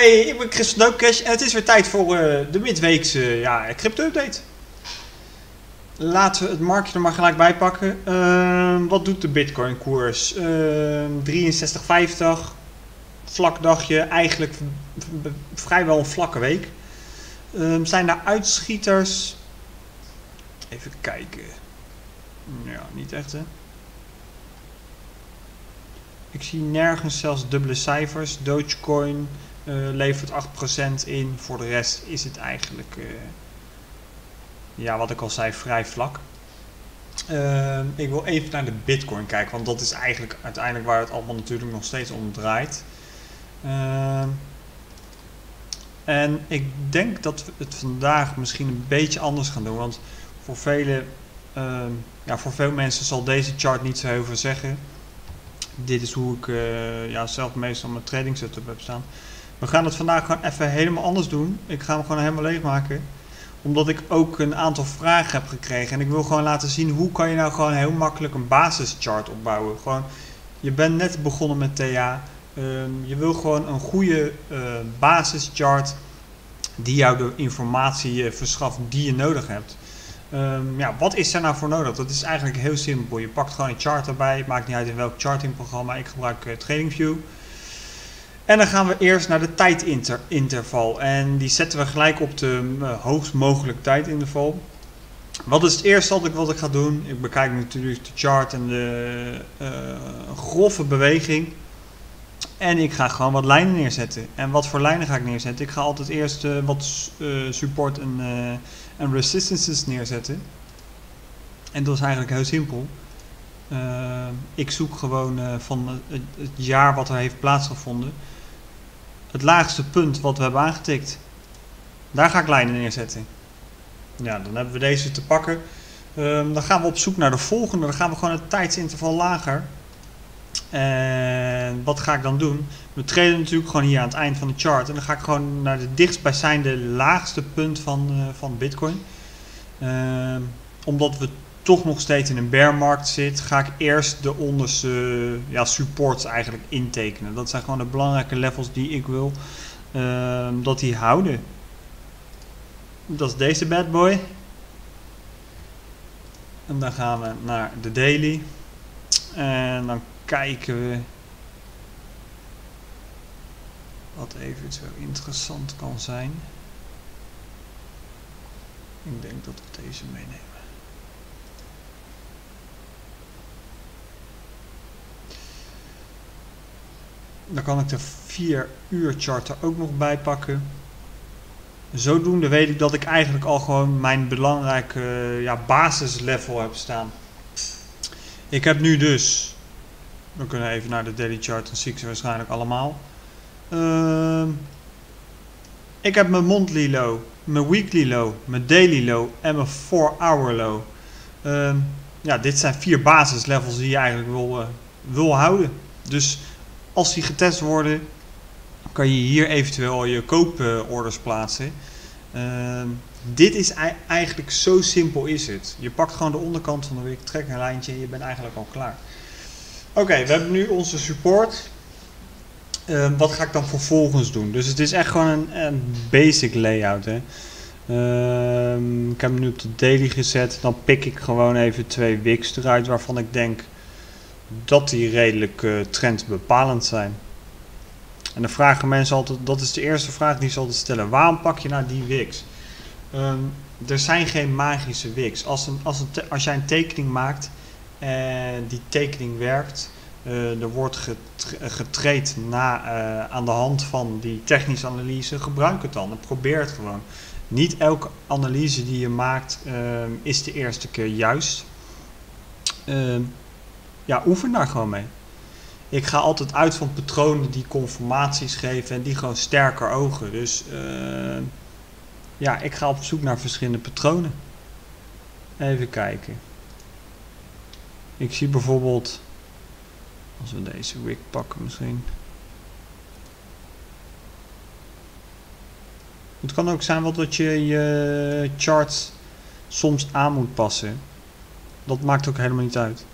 Hey, ik ben Chris Doopcash en het is weer tijd voor eh, de midweekse ja, crypto-update. Laten we het marktje er maar gelijk bij pakken. Ehm, wat doet de bitcoin-koers? Ehm 63,50. Vlak dagje, eigenlijk vrijwel een vlakke week. Ehm, zijn er uitschieters? Even kijken. Ja, niet echt hè. Ik zie nergens zelfs dubbele cijfers. Dogecoin levert 8% in. Voor de rest is het eigenlijk, eh, ja, wat ik al zei, vrij vlak. Ehm, ik wil even naar de Bitcoin kijken, want dat is eigenlijk uiteindelijk waar het allemaal natuurlijk nog steeds om draait. En ik denk dat we het vandaag misschien een beetje anders gaan doen, want voor vele, ehm, ja, voor veel mensen zal deze chart niet zo heel veel zeggen dit is hoe ik eh, ja, zelf meestal mijn trading setup heb staan. We gaan het vandaag gewoon even helemaal anders doen. Ik ga hem gewoon helemaal leegmaken. Omdat ik ook een aantal vragen heb gekregen. En ik wil gewoon laten zien hoe kan je nou gewoon heel makkelijk een basischart opbouwen. Gewoon, je bent net begonnen met TA. Ehm, je wil gewoon een goede eh basischart die jou de informatie eh, verschaft die je nodig hebt. Ehm, ja, wat is er nou voor nodig? Dat is eigenlijk heel simpel. Je pakt gewoon een chart erbij. Het maakt niet uit in welk chartingprogramma. Ik gebruik eh, TradingView. En dan gaan we eerst naar de tijdinterval. En die zetten we gelijk op de eh, hoogst mogelijke tijdinterval. Wat is het eerste wat ik, wat ik ga doen? Ik bekijk natuurlijk de chart en de eh, grove beweging. En ik ga gewoon wat lijnen neerzetten. En wat voor lijnen ga ik neerzetten? Ik ga altijd eerst eh, wat support en, resistances neerzetten. En dat is eigenlijk heel simpel. Ik zoek gewoon van het jaar wat er heeft plaatsgevonden. Het laagste punt wat we hebben aangetikt. Daar ga ik lijnen neerzetten. Ja, dan hebben we deze te pakken. Ehm, dan gaan we op zoek naar de volgende. Dan gaan we gewoon het tijdsinterval lager. En wat ga ik dan doen? We treden natuurlijk gewoon hier aan het eind van de chart. En dan ga ik gewoon naar de dichtstbijzijnde laagste punt van, eh, van Bitcoin. Ehm, omdat we toch nog steeds in een bearmarkt zitten, ga ik eerst de onderste ja, supports eigenlijk intekenen. Dat zijn gewoon de belangrijke levels die ik wil ehm, dat die houden. Dat is deze bad boy. En dan gaan we naar de daily. En dan kijken we wat eventueel interessant kan zijn. Ik denk dat we deze meenemen. Dan kan ik de 4 uur chart er ook nog bij pakken. Zodoende weet ik dat ik eigenlijk al gewoon mijn belangrijke eh, ja, basislevel heb staan. Ik heb nu dus, we kunnen even naar de daily chart, dan zie ik ze waarschijnlijk allemaal. Ehm, ik heb mijn monthly low, mijn weekly low, mijn daily low en mijn 4 hour low. Ehm, ja, dit zijn vier basislevels die je eigenlijk wil, eh, wil houden. Dus als die getest worden, kan je hier eventueel je kooporders plaatsen. Ehm, dit is ei- eigenlijk zo simpel is het. Je pakt gewoon de onderkant van de week, trek een lijntje en je bent eigenlijk al klaar. Oké, we hebben nu onze support. Ehm, wat ga ik dan vervolgens doen? Dus het is echt gewoon een, een basic layout. Hè. Ehm, ik heb hem nu op de daily gezet. Dan pik ik gewoon even twee wicks eruit waarvan ik denk dat die redelijk eh, trendbepalend zijn. En dan vragen mensen altijd, dat is de eerste vraag die ze altijd stellen. Waarom pak je nou die wicks? Ehm, er zijn geen magische wicks. Als, een, als, een als jij een tekening maakt en die tekening werkt, eh, er wordt getra- getraind na, eh, aan de hand van die technische analyse, gebruik het dan en probeer het gewoon. Niet elke analyse die je maakt ehm, is de eerste keer juist. Ja, oefen daar gewoon mee. Ik ga altijd uit van patronen die conformaties geven en die gewoon sterker ogen. Dus ehm, ja, ik ga op zoek naar verschillende patronen. Even kijken. Ik zie bijvoorbeeld, als we deze wick pakken misschien. Het kan ook zijn wat dat je je chart soms aan moet passen. Dat maakt ook helemaal niet uit.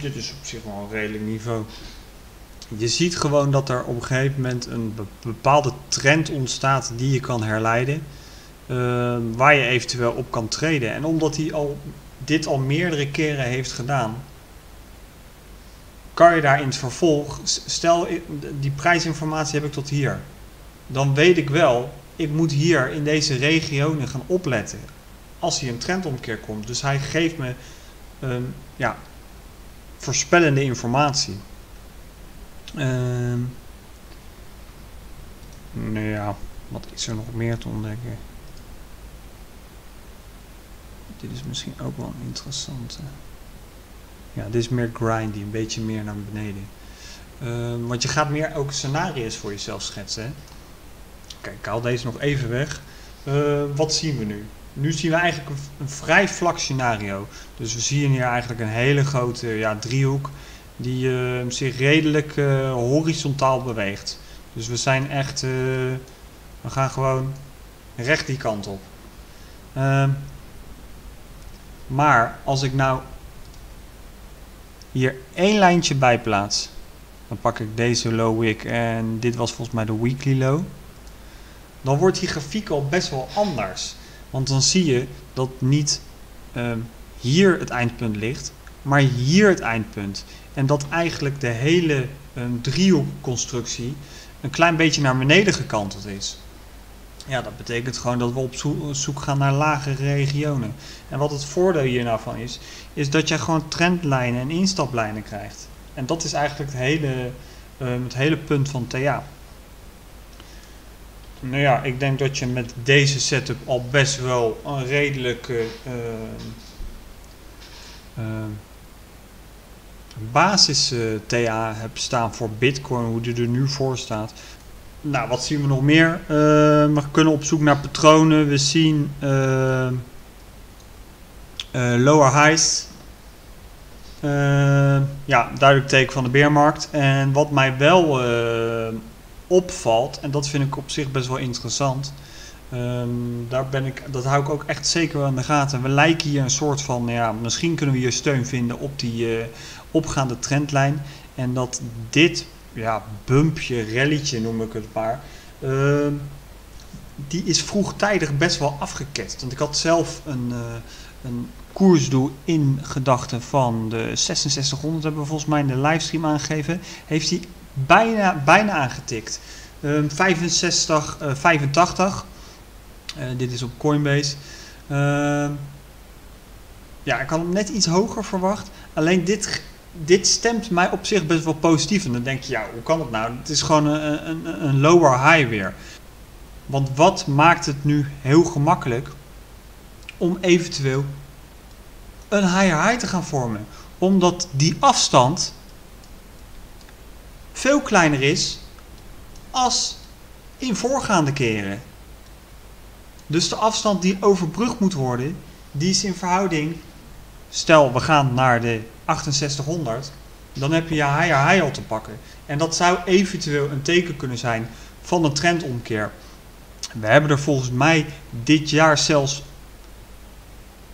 Dit is op zich wel een redelijk niveau. je ziet gewoon dat er op een gegeven moment een bepaalde trend ontstaat die je kan herleiden. Uh, waar je eventueel op kan treden. En omdat hij al, dit al meerdere keren heeft gedaan, kan je daar in het vervolg, stel die prijsinformatie heb ik tot hier, dan weet ik wel, ik moet hier in deze regionen gaan opletten als hier een trendomkeer komt. Dus hij geeft me ja, voorspellende informatie. Um, nou ja, wat is er nog meer te ontdekken? Dit is misschien ook wel interessant. Ja, dit is meer grindy, een beetje meer naar beneden. Uh, want je gaat meer ook scenario's voor jezelf schetsen. Kijk, ik haal deze nog even weg. Uh, wat zien we nu? Nu zien we eigenlijk een, vrij vlak scenario. Dus we zien hier eigenlijk een hele grote ja, driehoek die uh, zich redelijk uh, horizontaal beweegt. Dus we zijn echt, we gaan gewoon recht die kant op. Ehm, maar als ik nou hier één lijntje bij plaats, dan pak ik deze low wick en dit was volgens mij de weekly low. Dan wordt die grafiek al best wel anders. Want dan zie je dat niet uh, hier het eindpunt ligt, maar hier het eindpunt. En dat eigenlijk de hele um, driehoekconstructie een klein beetje naar beneden gekanteld is. Ja, dat betekent gewoon dat we op zoek gaan naar lagere regionen. En wat het voordeel hier van is, is dat je gewoon trendlijnen en instaplijnen krijgt. En dat is eigenlijk het hele, uh, het hele punt van TA. Nou ja, ik denk dat je met deze setup al best wel een redelijke uh, uh, basis TA hebt staan voor Bitcoin, hoe die er nu voor staat. Nou, wat zien we nog meer? We kunnen op zoek naar patronen. We zien lower highs. ja, duidelijk teken van de beermarkt. En wat mij wel opvalt, en dat vind ik op zich best wel interessant. Um, daar ben ik, dat hou ik ook echt zeker aan de gaten. We lijken hier een soort van, ja, misschien kunnen we hier steun vinden op die opgaande trendlijn. En dat dit ja, bumpje, rallytje noem ik het maar. Uh, die is vroegtijdig best wel afgeketst. Want ik had zelf een, uh, een koersdoel in gedachten van de 6600, hebben we volgens mij in de livestream aangegeven. Heeft hij bijna, bijna aangetikt. Uh, 65, uh, 85. dit is op Coinbase. Ehm, ja, ik had hem net iets hoger verwacht. Alleen dit dit stemt mij op zich best wel positief. En dan denk je, ja, hoe kan het nou? Het is gewoon een, een, een lower high weer. Want wat maakt het nu heel gemakkelijk om eventueel een higher high te gaan vormen? Omdat die afstand veel kleiner is als in voorgaande keren. Dus de afstand die overbrugd moet worden, die is in verhouding. Stel, we gaan naar de 6800, dan heb je je higher high al te pakken. En dat zou eventueel een teken kunnen zijn van een trendomkeer. We hebben er volgens mij dit jaar zelfs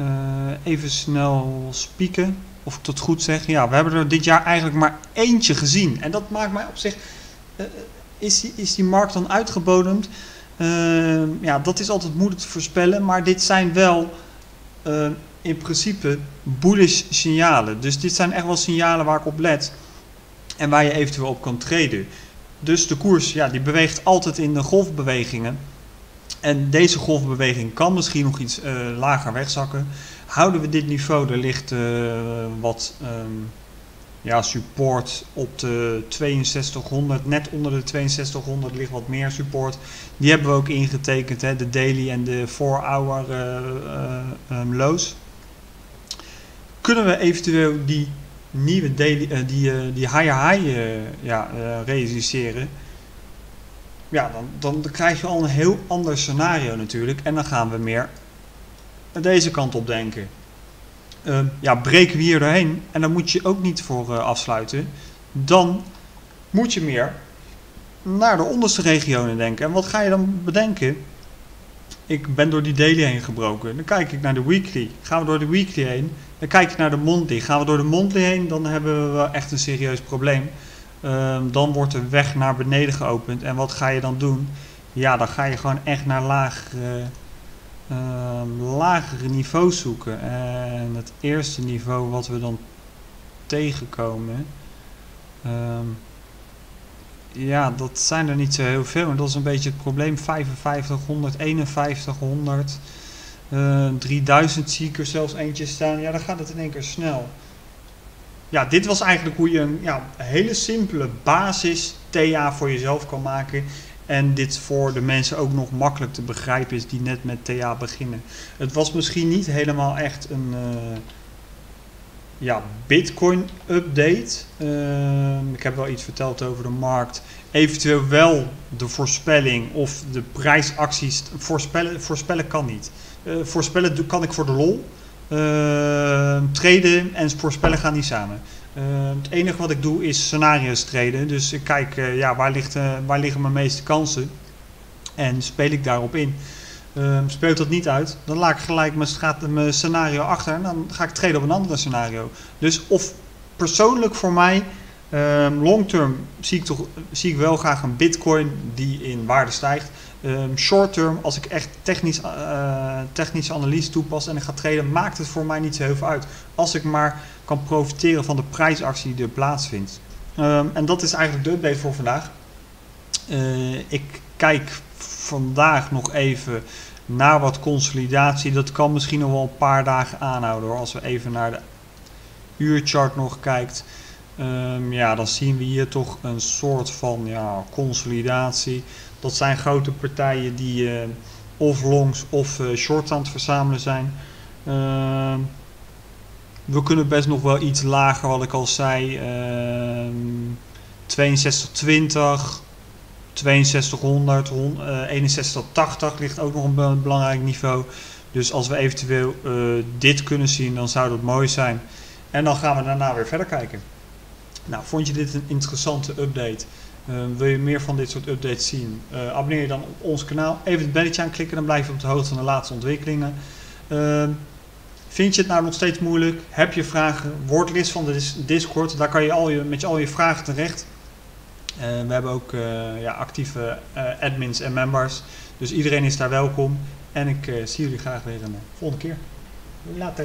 uh, even snel spieken. Of ik dat goed zeg. Ja, we hebben er dit jaar eigenlijk maar eentje gezien. En dat maakt mij op zich. Uh, is, die, is die markt dan uitgebodemd? Uh, ja, dat is altijd moeilijk te voorspellen. Maar dit zijn wel in principe bullish signalen. Dus dit zijn echt wel signalen waar ik op let. En waar je eventueel op kan treden. Dus de koers, ja, die beweegt altijd in de golfbewegingen. En deze golfbeweging kan misschien nog iets lager wegzakken. Houden we dit niveau, er ligt uh, wat um, ja, support op de 6200. Net onder de 6200 ligt wat meer support. Die hebben we ook ingetekend, hè, de daily en de 4-hour uh, um, lows kunnen we eventueel die nieuwe daily, die, die higher high ja, realiseren. Ja, dan, dan krijg je al een heel ander scenario natuurlijk. En dan gaan we meer deze kant op denken. Ehm, ja, breken we hier doorheen. En dan moet je ook niet voor afsluiten. Dan moet je meer naar de onderste regionen denken. En wat ga je dan bedenken? Ik ben door die daily heen gebroken. Dan kijk ik naar de weekly. Gaan we door de weekly heen. Dan kijk je naar de monthly. Gaan we door de monthly heen, dan hebben we echt een serieus probleem. ehm, dan wordt de weg naar beneden geopend. En wat ga je dan doen? Ja, dan ga je gewoon echt naar lagere, ehm, lagere niveaus zoeken. En het eerste niveau wat we dan tegenkomen, ehm, ja, dat zijn er niet zo heel veel. En dat is een beetje het probleem. 5500, 5100. Uh, 3000 zie ik er zelfs eentje staan. Ja, dan gaat het in één keer snel. Ja, dit was eigenlijk hoe je een ja, hele simpele basis TA voor jezelf kan maken. En dit voor de mensen ook nog makkelijk te begrijpen is die net met TA beginnen. Het was misschien niet helemaal echt een uh, ja, Bitcoin update. Uh, ik heb wel iets verteld over de markt. Eventueel wel de voorspelling of de prijsacties. Voorspellen, voorspellen kan niet. Uh, voorspellen kan ik voor de lol. Uh, traden en voorspellen gaan niet samen. Uh, het enige wat ik doe is scenario's traden. Dus ik kijk uh, ja, waar, ligt, waar liggen mijn meeste kansen. En speel ik daarop in. speelt dat niet uit, dan laat ik gelijk mijn, mijn scenario achter. En dan ga ik traden op een andere scenario. Dus of persoonlijk voor mij Um, long term zie ik, toch, zie ik wel graag een bitcoin die in waarde stijgt. Um, short term, als ik echt technisch, technische analyse toepas en ik ga traden, maakt het voor mij niet zo heel veel uit. Als ik maar kan profiteren van de prijsactie die er plaatsvindt. Um, en dat is eigenlijk de update voor vandaag. Uh, ik kijk vandaag nog even naar wat consolidatie. Dat kan misschien nog wel een paar dagen aanhouden hoor. Als we even naar de uurchart nog kijkt. Um, ja, dan zien we hier toch een soort van ja, consolidatie. Dat zijn grote partijen die uh, of longs of uh, short aan het verzamelen zijn. Uh, we kunnen best nog wel iets lager, wat ik al zei. 6220, 6200, 6180 ligt ook nog een belangrijk niveau. Dus als we eventueel dit kunnen zien, dan zou dat mooi zijn. En dan gaan we daarna weer verder kijken. Nou, vond je dit een interessante update? Uh, wil je meer van dit soort updates zien? Uh, abonneer je dan op ons kanaal. Even het belletje aanklikken, dan blijf je op de hoogte van de laatste ontwikkelingen. Vind je het nou nog steeds moeilijk? Heb je vragen? Word lid van de Discord. Daar kan je, al je met je al je vragen terecht. we hebben ook ja, actieve admins en members. Dus iedereen is daar welkom. En ik zie jullie graag weer een volgende keer. Later.